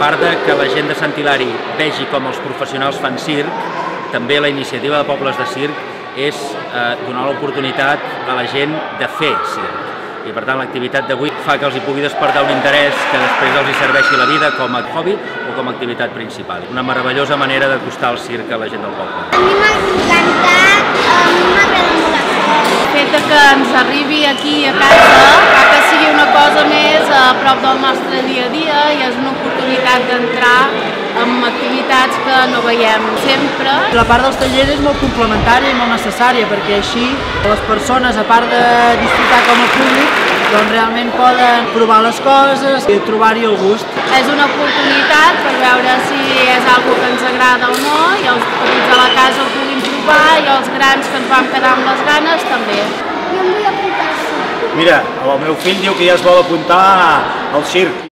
part de que la gent de Sant Hilari vegi com els professionals fan circ, també la iniciativa de Pobles de Circ és eh, donar l'oportunitat a la gent de fer circ. I per tant l'activitat d'avui fa que els hi pugui despertar un interès que després els hi serveixi la vida com a hobby o com a activitat principal. Una meravellosa manera d'acostar el circ a la gent del poble. A mi m'ha encantat, a mi m'agrada molt El fet que ens arribi aquí a casa fa que sigui una cosa més a prop del nostre dia a dia i és una oportunitat d'entrar amb activitats que no veiem sempre. La part dels tallers és molt complementària i molt necessària perquè així les persones, a part de disfrutar com a públic, doncs realment poden provar les coses i trobar-hi el gust. És una oportunitat per veure si és algo que ens agrada o no i els petits a la casa ho puguin provar i els grans que ens vam quedar amb les ganes també. Jo em vull Mira, el meu fill diu que ja es vol apuntar al circ.